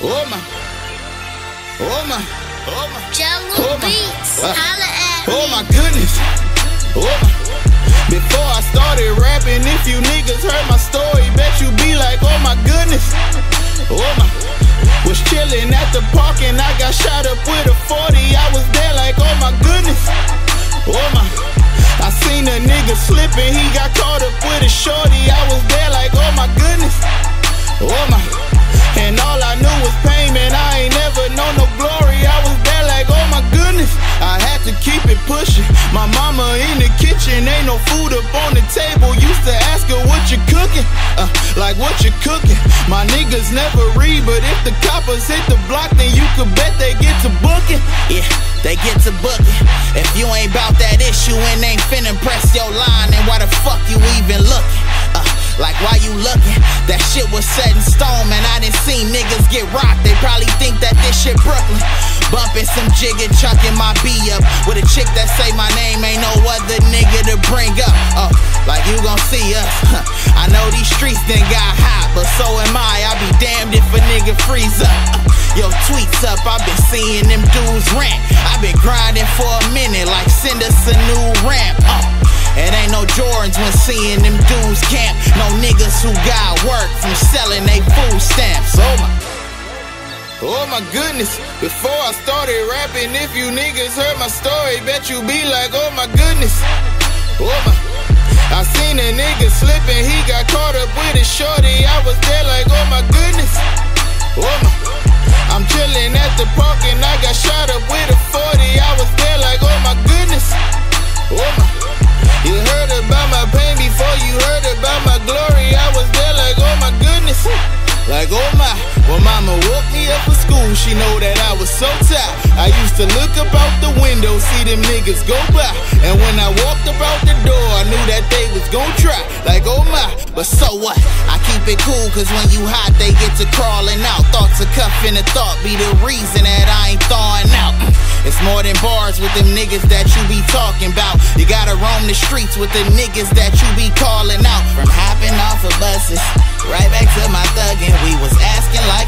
Oh my, oh my, oh my. Jello Oh my- Beats, uh, holla at Oh me. my goodness. Oh my. Before I started rapping, if you niggas heard my story, bet you be like, oh my goodness. Oh my. Was chillin' at the park and I got shot up with a 40. I was there like, oh my goodness. Oh my. I seen a nigga slipping, he got caught up with a shorty. I was there like, oh my goodness. Oh it pushing. My mama in the kitchen, ain't no food up on the table. Used to ask her what you cooking, uh, like what you cooking. My niggas never read, but if the coppers hit the block, then you could bet they get to booking. Yeah, they get to booking. If you ain't bout that issue and ain't finna press your line, then why the fuck you even looking? Uh, like why you looking? That shit was set in stone, man. I didn't see niggas get rocked. They probably think that this shit Brooklyn. Bumping some jigger, chucking my B up with a chick that say my name. Ain't no other nigga to bring up. Oh, like you gon' see us. Huh. I know these streets done got hot, but so am I. I be damned if a nigga freeze up. Uh, Yo, tweets up, i been seeing them dudes rant. i been grinding for a minute, like send us a new ramp. Uh, it ain't no Jordans when seeing them dudes camp. No niggas Oh my goodness, before I started rapping, if you niggas heard my story, bet you be like, oh my goodness. Oh my. I seen a nigga slipping, he got caught up with a shorty. Well, mama woke me up for school. She know that I was so tired. I used to look up out the window, see them niggas go by. And when I walked up out the door, I knew that they was gon' try. Like, oh my, But so what? I keep it cool, cause when you hot, they get to crawling out. Thoughts of cuffing a thought be the reason that I ain't thawing out. Mm. It's more than bars with them niggas that you be talking about. You gotta roam the streets with the niggas that you be calling out. From hopping off of buses, right back to my thuggin'. We was asking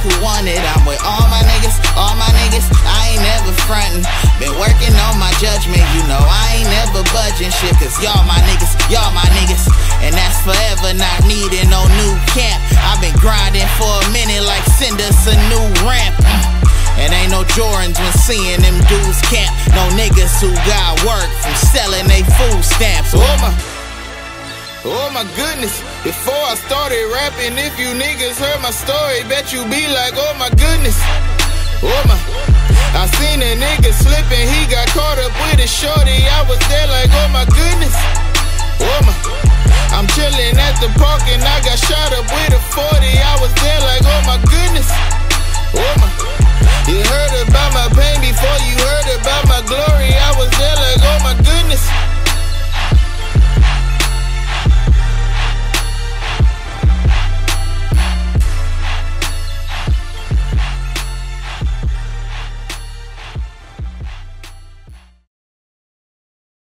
like who wanted. I'm with all my niggas, all my niggas. I ain't never frontin'. Been working on my judgment, you know I ain't never budging shit. Cause y'all my niggas, y'all my niggas. And that's forever not needing no new camp. I've been grinding for a minute like send us a new ramp. Mm. And ain't no Jordans when seeing them dudes camp. No niggas who got work from selling they food stamps. oh my. Oh my goodness, before I started rapping, if you niggas heard my story, bet you be like, oh my goodness. Oh my. I seen a nigga slipping, he got caught up with a shorty. I was there like, oh my goodness. Oh my. I'm chillin' at the park and I got shot up with